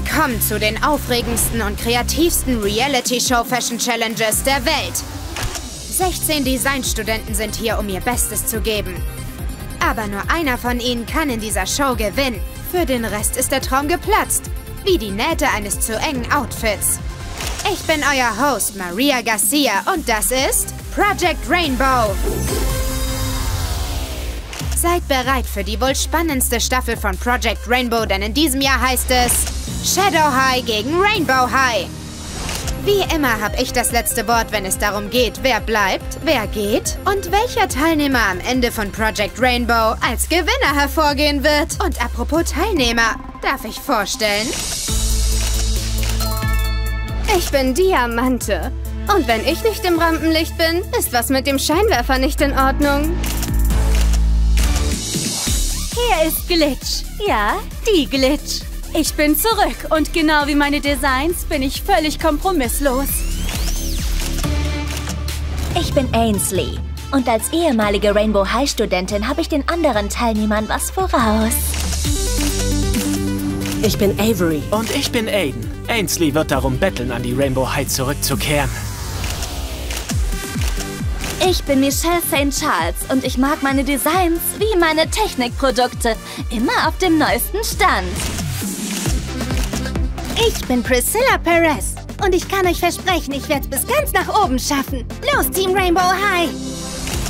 Willkommen zu den aufregendsten und kreativsten Reality-Show-Fashion-Challenges der Welt. 16 Designstudenten sind hier, um ihr Bestes zu geben. Aber nur einer von ihnen kann in dieser Show gewinnen. Für den Rest ist der Traum geplatzt, wie die Nähte eines zu engen Outfits. Ich bin euer Host Maria Garcia und das ist Project Rainbow. Seid bereit für die wohl spannendste Staffel von Project Rainbow, denn in diesem Jahr heißt es Shadow High gegen Rainbow High. Wie immer habe ich das letzte Wort, wenn es darum geht, wer bleibt, wer geht und welcher Teilnehmer am Ende von Project Rainbow als Gewinner hervorgehen wird. Und apropos Teilnehmer, darf ich vorstellen? Ich bin Diamante. Und wenn ich nicht im Rampenlicht bin, ist was mit dem Scheinwerfer nicht in Ordnung. Hier ist Glitch. Ja, die Glitch. Ich bin zurück und genau wie meine Designs bin ich völlig kompromisslos. Ich bin Ainsley. Und als ehemalige Rainbow High Studentin habe ich den anderen Teilnehmern was voraus. Ich bin Avery. Und ich bin Aiden. Ainsley wird darum betteln, an die Rainbow High zurückzukehren. Ich bin Michelle St. Charles und ich mag meine Designs wie meine Technikprodukte. Immer auf dem neuesten Stand. Ich bin Priscilla Perez und ich kann euch versprechen, ich werde es bis ganz nach oben schaffen. Los, Team Rainbow High!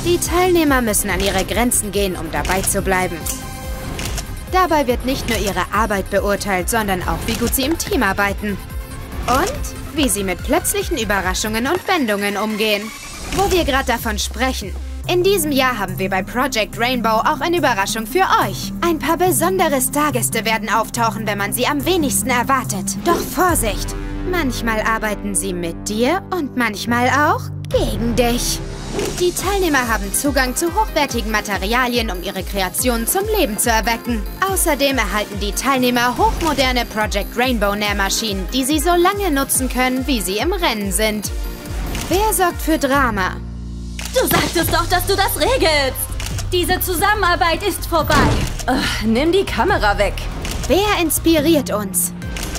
Die Teilnehmer müssen an ihre Grenzen gehen, um dabei zu bleiben. Dabei wird nicht nur ihre Arbeit beurteilt, sondern auch, wie gut sie im Team arbeiten. Und wie sie mit plötzlichen Überraschungen und Wendungen umgehen. Wo wir gerade davon sprechen, in diesem Jahr haben wir bei Project Rainbow auch eine Überraschung für euch. Ein paar besondere Stargäste werden auftauchen, wenn man sie am wenigsten erwartet. Doch Vorsicht! Manchmal arbeiten sie mit dir und manchmal auch gegen dich. Die Teilnehmer haben Zugang zu hochwertigen Materialien, um ihre Kreationen zum Leben zu erwecken. Außerdem erhalten die Teilnehmer hochmoderne Project Rainbow Nährmaschinen, die sie so lange nutzen können, wie sie im Rennen sind. Wer sorgt für Drama? Du sagtest doch, dass du das regelst. Diese Zusammenarbeit ist vorbei. Ugh, nimm die Kamera weg. Wer inspiriert uns?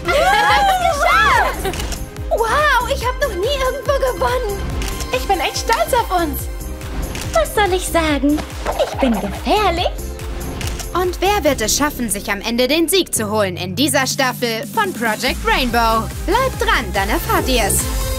Wir haben es geschafft! Wow, ich habe noch nie irgendwo gewonnen. Ich bin echt stolz auf uns. Was soll ich sagen? Ich bin gefährlich. Und wer wird es schaffen, sich am Ende den Sieg zu holen in dieser Staffel von Project Rainbow? Bleibt dran, dann erfahrt ihr es.